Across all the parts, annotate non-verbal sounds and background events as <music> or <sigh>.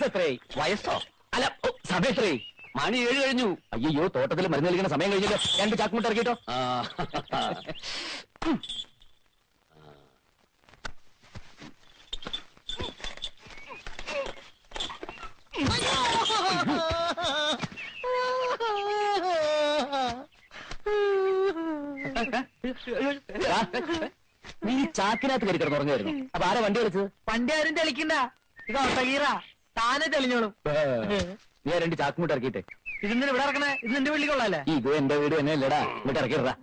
വയസ്സെത്രേ വയസ്സോ? അല്ല സമയത്രേ മണി ഏഴ് കഴിഞ്ഞു. അയ്യോ തോട്ടത്തിൽ മരുന്ന് കളിക്കുന്ന സമയം കഴിഞ്ഞല്ലോ. രണ്ട് ചാക്കുമുട്ട് ഇറക്കിട്ടോ നീ ചാക്കിനകത്ത് കയറി കിടന്ന് ഉറങ്ങായിരുന്നു അപ്പൊ ആരാ വണ്ടി കളിച്ചത് വണ്ടി ആരും തെളിക്കണ്ട. ഇത് ഒട്ടകീറ. താനെ തെളിഞ്ഞോളും. നീ ആ രണ്ട് ചാക്കുമുട്ട് ഇറക്കിട്ടെ ഇതിന് ഇവിടെ ഇറക്കണേ? ഇത് നിന്റെ വീട്ടിൽ കൊള്ളാല്ലേ ഇത് എന്റെ വീട് തന്നെ അല്ലടാ ഇങ്ങോട്ട് ഇറക്കിടാ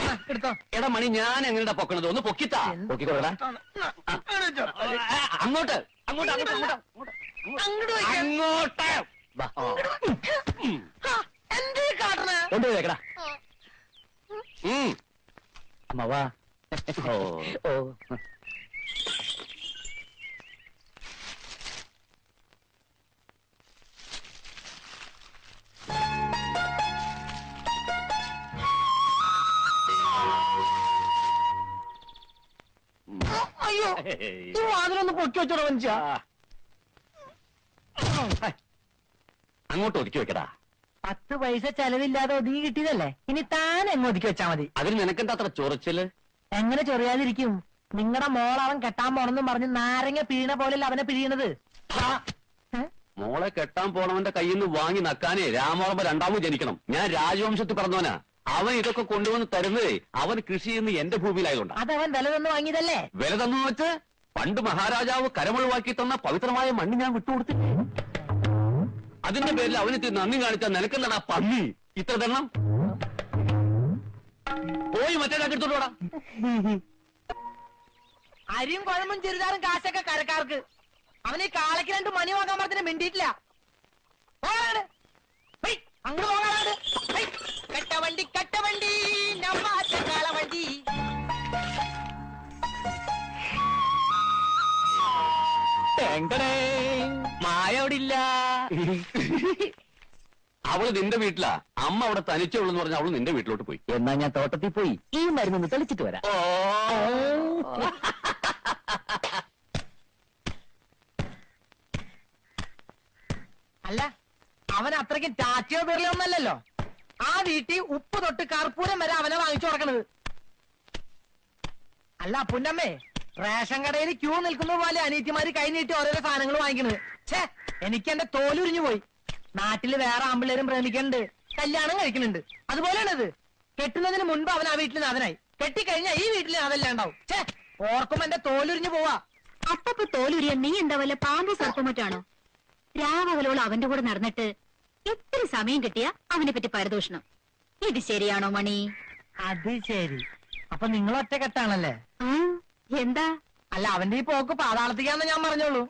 ആ, എടുത്തോ. എടാ മണി ഞാൻ എങ്ങനെയാ പൊക്കണത്? ഒന്ന് പൊക്കിത്താ. നോക്കിക്കോടാ അങ്ങോട്ട്. അങ്ങോട്ട് അങ്ങോട്ട് അങ്ങോട്ട് അങ്ങോട്ട്. വയ്ക്കാൻ. അങ്ങോട്ട്. വാ ആ, എന്തേ കാട്ടണേ? കൊണ്ടുപോയി വെക്കടാ. ഉം. അമ്മ വാ ഓ. ഓ. പൊക്കി വെച്ചോടോ മനുഷ്യ അങ്ങോട്ട് ഒതുക്കി വെക്കടാ. പത്ത് പൈസ ചെലവില്ലാതെ ഒതുങ്ങി കിട്ടിയതല്ലേ? ഇനി താൻ എങ്ങ് ഒതുക്കി വെച്ചാ മതി. അതിന് നിനക്കെന്താ അത്ര ചൊറിച്ചിൽ? എങ്ങനെ ചൊറിയാതിരിക്കും? നിങ്ങളുടെ മോൾ അവൻ കെട്ടാൻ പോണെന്നും പറഞ്ഞ് നാരങ്ങ പിഴീണ പോലെയല്ല അവനെ പിഴിയണത്? ഏ? മോളെ കെട്ടാൻ പോണവന്റെ കയ്യിൽ നിന്ന് വാങ്ങി നക്കാനേ രാമവർമ്മ രണ്ടാമത് ജനിക്കണം. ഞാൻ രാജവംശത്തിൽ പറഞ്ഞവനാ അവൻ ഇതൊക്കെ കൊണ്ടുവന്ന് തരുന്നതേ അവൻ കൃഷി ചെയ്യുന്ന എന്റെ ഭൂമിയിലായതുകൊണ്ടാ. അതവൻ വില തന്നു വാങ്ങിയതല്ലേ? വില തന്നു വെച്ച് പണ്ട് മഹാരാജാവ് കരമൊഴിവാക്കി തന്ന പവിത്രമായ മണ്ണ് ഞാൻ വിട്ടുകൊടുത്തില്ലേ അതിന്റെ പേരിൽ അവന് ഇത്തിരി നന്ദി കാണിച്ച നിനക്കെന്താണ് പന്നി? ഇത്ര തരണം. പോയി മറ്റേ എടുത്തോളൂടാ അരിയും കുഴമ്പും ചെറുതാറും കാശൊക്കെ കരക്കാർക്ക്. അവന് ഈ കാളയ്ക്ക് രണ്ട് മണി വാങ്ങാൻ മാത്രം മിണ്ടിയിട്ടില്ല. അങ്ങോട്ട് പോകാനാണ്. കട്ടവണ്ടി കട്ടവണ്ടി നമ്മാറ്റ കാളവണ്ടി. ടെങ്കടേ. മായ അവിടെ ഇല്ല അവൾ നിന്റെ വീട്ടിലാ. അമ്മ അവിടെ തനിച്ചുള്ളെന്ന് പറഞ്ഞ അവൾ നിന്റെ വീട്ടിലോട്ട് പോയി. എന്നാ ഞാൻ തോട്ടത്തിൽ പോയി ഈ മരുന്നൊന്ന് തെളിച്ചിട്ട് വരാം. അല്ല അവൻ അത്രയ്ക്ക് ടാറ്റയോ ബിർലോ ഒന്നല്ലല്ലോ ആ വീട്ടിൽ ഉപ്പ് തൊട്ട് കർപ്പൂരം വരെ അവനെ വാങ്ങിച്ചു കൊടുക്കണത്. അല്ല പുന്നമ്മേ റേഷൻ കടയിൽ ക്യൂ നിൽക്കുന്ന പോലെ അനീറ്റിമാര് കൈ നീട്ടി ഓരോരോ സാധനങ്ങൾ വാങ്ങിക്കണത് ഛേ എനിക്ക് എന്റെ തോലുരിഞ്ഞു പോയി. നാട്ടിൽ വേറെ ആമ്പിള്ളേരും പ്രേമിക്കുന്നുണ്ട് കല്യാണം കഴിക്കുന്നുണ്ട് അതുപോലെയാണ് ഇത് കെട്ടുന്നതിന് മുൻപ് അവൻ ആ വീട്ടിൽ നാഥനായി. കെട്ടിക്കഴിഞ്ഞാൽ ഈ വീട്ടിൽ നാഥല്ല ഉണ്ടാവും ഛേ ഓർക്കും എന്റെ തോലുരിഞ്ഞു പോവാ. അപ്പൊ തോലുരിയ നീ എന്താ വല്ല പാമ്പ് സർപ്പമറ്റാണോ രാവകലോളം അവന്റെ കൂടെ നടന്നിട്ട് എത്ര സമയം കിട്ടിയ അവനെ പറ്റി പരദൂഷണം? ഇത് ശരിയാണോ മണി? അത് ശരി. അപ്പൊ നിങ്ങൾ ഒറ്റ കെട്ടാണല്ലേ ആ. എന്താ? അല്ല അവന്റെ ഈ പോക്ക് പാതാളത്തിക്കാന്ന് ഞാൻ പറഞ്ഞോളൂ.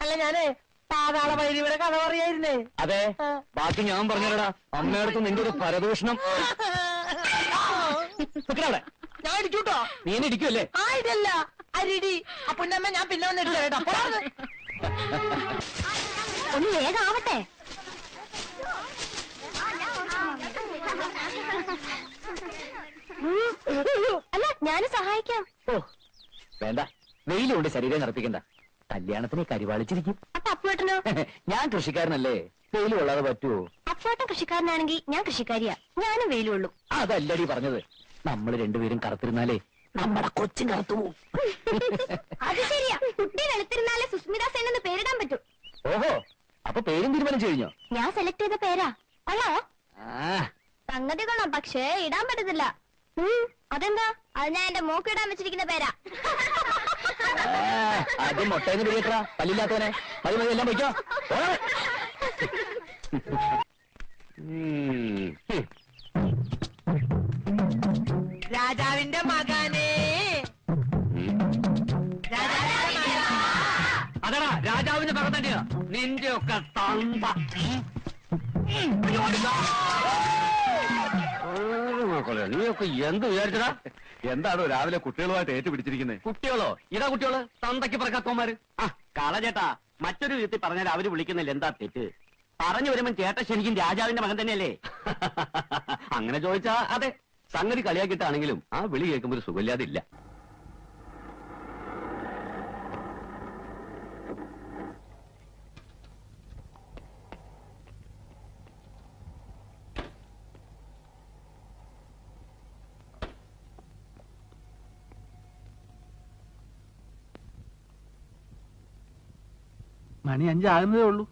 അല്ല ഞാനേ പാതാള വൈരിയുടെ കഥ പറയായിരുന്നേ. അതെ ബാക്കി ഞാൻ പറഞ്ഞടാ. അമ്മയടുത്ത് നിന്റെ ഒരു പരദൂഷണം. അവിടെ. ഞാൻ ഇടിക്കൂട്ടോ? നീ എന്നെ ആ ഇതല്ല. അരിടി. അപ്പുന്നമ്മ ഞാൻ പിന്നെ വന്നിട്ടില്ല കേട്ടോ. <laughs> ഒന്ന് വേഗം ആവട്ടെ. ഞാനും സഹായിക്കാം. ഓ വേണ്ട. വെയിലുകൊണ്ട് ശരീരം നിറപ്പിക്കണ്ട. കല്യാണത്തിന് കരിവാളിച്ചിരിക്കും. അപ്പൊ അപ്പുവേട്ടനോ <laughs> ഞാൻ കൃഷിക്കാരനല്ലേ. വെയിൽ കൊള്ളാതെ പറ്റുമോ അപ്പുവേട്ടൻ കൃഷിക്കാരനാണെങ്കിൽ ഞാൻ കൃഷിക്കാരിയാ. ഞാനും വെയിലുള്ളൂ അതല്ലടി പറഞ്ഞത്. നമ്മൾ രണ്ടുപേരും കറുത്തിരുന്നാലേ നമ്മുടെ കൊച്ചും കറുത്തു പോവും. <laughs> അത് ശരിയാ. കുട്ടി വെളുത്തിരുന്നാലേ സുസ്മിത സെൻ എന്ന് പേരിടാൻ പറ്റൂ. ഓഹോ അപ്പൊ പേരും തീരുമാനിച്ചു കഴിഞ്ഞോ ഞാൻ സെലക്ട് ചെയ്ത പേരാ. കൊള്ളോ ആ. സംഗതി കൊള്ളാം പക്ഷേ ഇടാൻ പറ്റത്തില്ല. അതെന്താ? അത് ഞാൻ എന്റെ മോക്ക് വെച്ചിരിക്കുന്ന പേരാ. അത് മുട്ടേന്ന് പിടിയത്ര പല്ലില്ലാത്തവനെ. മതി മതി എല്ലാം. ഹും. രാജാവിന്റെ മകനെ അതടാ രാജാവിന്റെ മകനെ. അതെടാ രാജാവിന്റെ പകം തന്നെയാ. നിന്റെ ഒക്കെ തന്ത നീയൊക്കെ എന്ത് വിചാരിച്ചടാ എന്താണോ രാവിലെ കുട്ടികളുമായിട്ട് ഏറ്റുപിടിച്ചിരിക്കുന്നത് കുട്ടികളോ? ഇതാ കുട്ടികൾ. തന്തയ്ക്ക് പറക്കാത്തോമാര് ആ കളചേട്ടാ മറ്റൊരു വിധത്തിൽ പറഞ്ഞാൽ അവർ വിളിക്കുന്നില്ല എന്താ തെറ്റ്? പറഞ്ഞു വരുമ്പോൾ ചേട്ട ശരിക്കും രാജാവിന്റെ മകൻ തന്നെയല്ലേ? <laughs> അങ്ങനെ ചോദിച്ചാ അതെ. സംഗതി കളിയാക്കിയിട്ടാണെങ്കിലും ആ വിളി കേൾക്കുമ്പോൾ ഒരു സുഖമില്ലാതില്ല. മണി അഞ്ചാകുന്നതേ ഉള്ളൂ.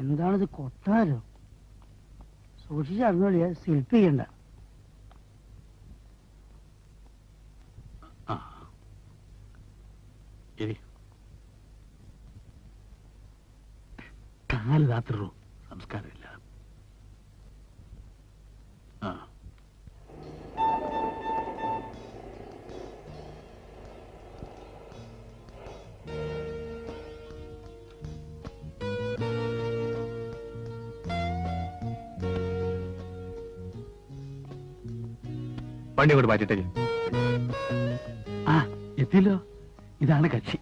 എന്താണിത് കൊട്ടാരോ? സൂക്ഷിച്ചറിഞ്ഞോളിയ ശില്പിക്കണ്ട കാൽ രാത്രി സംസ്കാരമില്ല. വണ്ടി കൊണ്ട് മാറ്റിട്ടേ ആ എത്തിയല്ലോ. ഇതാണ് കക്ഷി.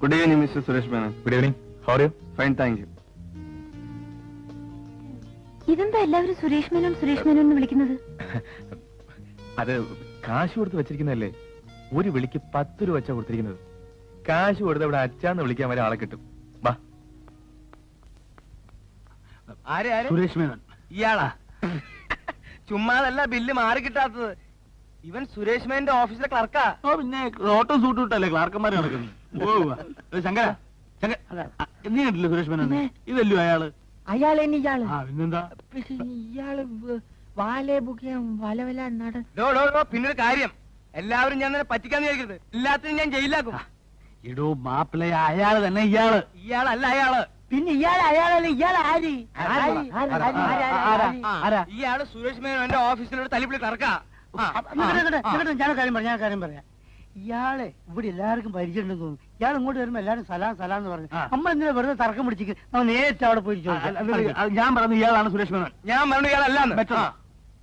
Good evening mister Suresh Menon good evening how are you fine thank you ഇതെന്താ എല്ലാവരും സുരേഷ് മേനോൻ സുരേഷ് മേനോൻ എന്ന് വിളിക്കുന്നത്? <laughs> അത് കാശ് കൊടുത്ത് വെച്ചിരിക്കുന്നതല്ലേ? ഒരു വിളിക്ക് പത്ത് രൂപ വെച്ചാ കൊടുത്തിരിക്കുന്നത്. കാശ് കൊടുത്ത് ഇവിടെ അച്ചാന്ന് വിളിക്കാൻ വരെ ആളെ കിട്ടും. വാ. ആരെ ആരെ? സുരേഷ് മേനോൻ. ഇയാളാ? ചുമ്മാതല്ല ബില്ല് മാറി കിട്ടാത്തത്. ഇവൻ സുരേഷ് മേന്റെ ഓഫീസിലെ ക്ലർക്കാ. ഓ പിന്നെ ഓട്ടോ സൂട്ട് വിട്ടല്ലേ ക്ലർക്കന്മാരെ നടക്കുന്നു. ഓ ഉവ്വ. ഏ, ശങ്കര ശങ്കര നീ കണ്ടില്ലേ സുരേഷ് മേനെ ഇതല്ലോ അയാൾ? അയാളെ ഇയാൾ. ആ പിന്നെന്താ? ഇയാൾ വാലേ ബുക്കിയാ വല വല നട പിന്നൊരു കാര്യം. എല്ലാവരും ഞാൻ തന്നെ പറ്റിക്കാന്ന് വിചാരിക്കരുത്. എല്ലാത്തിനും ഞാൻ ജയിലാക്കും ഇടൂ മാപ്പിള അയാൾ തന്നെ ഇയാൾ. ഇയാളല്ല അയാൾ. പിന്നെ ഇയാൾ അയാളല്ല? ഇയാൾ ആര്? ഇയാൾ സുരേഷ് മേനോൻ എന്റെ ഓഫീസിലൂടെ തല്ലിപ്പിളി നിക്കട്ടെ, ഞാൻ കാര്യം പറയാം ഞാൻ കാര്യം പറയാം. ഇയാളെ ഇവിടെ എല്ലാവർക്കും പരിചയമുണ്ടെന്ന് തോന്നുന്നു. ഇയാൾ ഇങ്ങോട്ട് വരുമ്പോ എല്ലാരും സലാം സലാം എന്ന് പറഞ്ഞു. നമ്മൾ എന്തിനാ വെറുതെ തർക്കം പിടിച്ചിട്ട് നമ്മൾ നേരിട്ട് അവിടെ പോയി ഞാൻ പറഞ്ഞു ഇയാളാണ് സുരേഷ് മേനോൻ. ഞാൻ പറഞ്ഞു ഇയാളല്ലാന്ന്.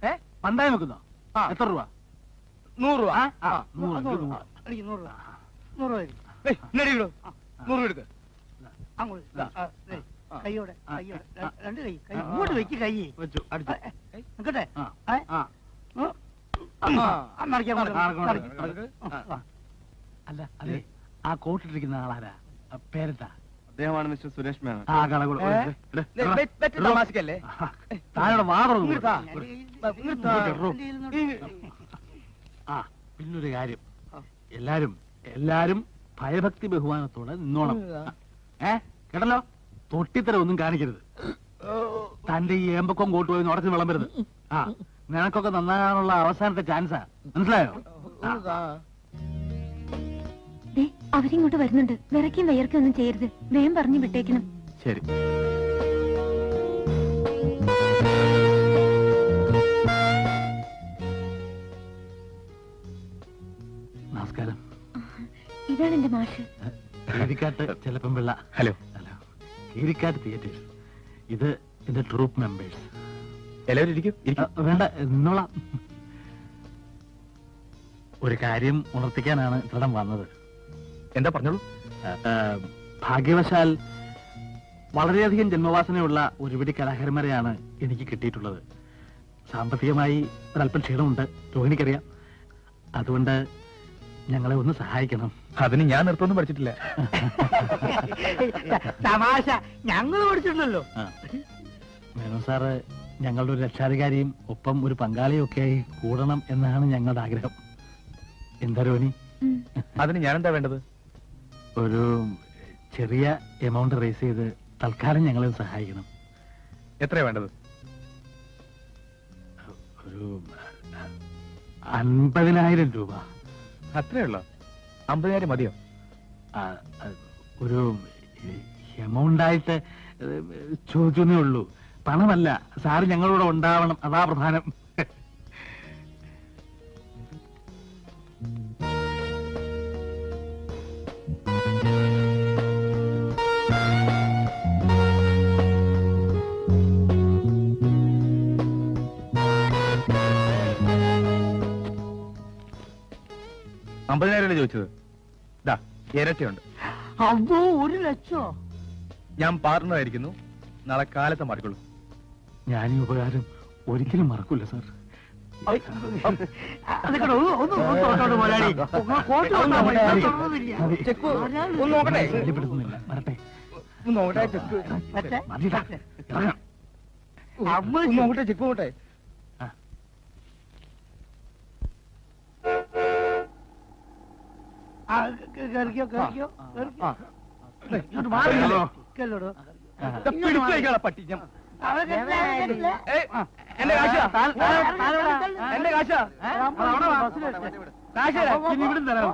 ഏ? പണ്ടായം വെക്കുന്നോ. എത്ര രൂപ? നൂറ് രൂപ. നൂറ്, രൂപ. നൂറ്. രൂപ. നൂറ് രൂപ എടുക്ക്. അങ്ങോട്ട് കൈയോടെ കൈയോടെ രണ്ട് കൈ കൈ ആ. ഇങ്ങോട്ട് വെക്ക് കൈ. വെച്ചു അടുത്ത് നിക്കട്ടെ. അല്ല അതെ ആ കോട്ടിട്ടിരിക്കുന്ന ആളാരാ? പേരെന്താ? അദ്ദേഹമാണ് മിസ്റ്റർ സുരേഷ് മേനോൻ. താഴെ ആ. പിന്നൊരു കാര്യം. എല്ലാരും എല്ലാരും ഭയഭക്തി ബഹുമാനത്തോടെ നിന്നോണം. ഏ? കേട്ടല്ലോ? തൊട്ടിത്തരം ഒന്നും കാണിക്കരുത്. തന്റെ ഈ ഏമ്പക്കം കോട്ട് പോയി ഉടച്ചു വിളമ്പരുത്. ആ നിനക്കൊക്കെ നന്നാകാനുള്ള അവസാനത്തെ ചാൻസാ. മനസ്സിലായോ? അവരിങ്ങോട്ട് വരുന്നുണ്ട്. വിറയ്ക്കും വയർക്കും ഒന്നും ചെയ്യരുത്. വേഗം പറഞ്ഞു വിട്ടേക്കണം. ശരി. നമസ്കാരം. ഇതാണ് എന്റെ മാഷ്. Keerikkattu Chelappam Pillai. Hello hello Keerikkattu theatres ഇത് എന്റെ ട്രൂപ്പ് മെമ്പേഴ്സ് എല്ലാവരും ഇരിക്കും. വേണ്ട എന്നോളാം ഒരു കാര്യം ഉണർത്തിക്കാനാണ് ഇത്രം വന്നത്. എന്താ പറഞ്ഞോളൂ? ഭാഗ്യവശാൽ വളരെയധികം ജന്മവാസനയുള്ള ഒരുപിടി കലാകാരന്മാരെയാണ് എനിക്ക് കിട്ടിയിട്ടുള്ളത്. സാമ്പത്തികമായി ഒരല്പം ക്ഷീണമുണ്ട്. രോഹിണിക്കറിയാം. അതുകൊണ്ട് ഞങ്ങളെ ഒന്ന് സഹായിക്കണം. അതിന് ഞാൻ നൃത്തമൊന്നും പഠിച്ചിട്ടില്ല. തമാശ. ഞങ്ങൾ പഠിച്ചിട്ടുണ്ടല്ലോ. മേനോ സാറ് ഞങ്ങളുടെ ഒരു രക്ഷാധികാരിയും ഒപ്പം ഒരു പങ്കാളിയും ഒക്കെ ആയി കൂടണം എന്നാണ് ഞങ്ങളുടെ ആഗ്രഹം. എന്താ രോനി അതിന് ഞാൻ എന്താ വേണ്ടത്? ഒരു ചെറിയ എമൗണ്ട് റേസ് ചെയ്ത് തൽക്കാലം ഞങ്ങളെ സഹായിക്കണം. എത്രയാ വേണ്ടത്? ഒരു അൻപതിനായിരം രൂപ. അത്രയുള്ള? അമ്പതിനായിരം മതിയോ? ഒരു എമൗണ്ട് ആയിട്ട് ചോദിച്ചേ ഉള്ളൂ. പണമല്ല സാറ് ഞങ്ങളോട് ഉണ്ടാവണം. അതാ പ്രധാനം. അമ്പതിനായിരം അല്ലേ ചോദിച്ചത്? ഇതാ ഇരട്ടിയുണ്ട്. അതോ ഒരു ലക്ഷോ? ഞാൻ പാർട്ണർ ആയിരിക്കുന്നു നാളെ കാലത്തെ മാറിക്കൊള്ളൂ ഞാൻ ഈ ഉപകാരം ഒരിക്കലും മറക്കൂല സാർ. ചെക്ക് ഒന്ന് ഒന്ന് ഒന്ന് ഏയ്, എന്റെ കാശ. എന്റെ കാശാ. കാശ് തരാം. ഇനി ഇവിടുന്ന് തരാം.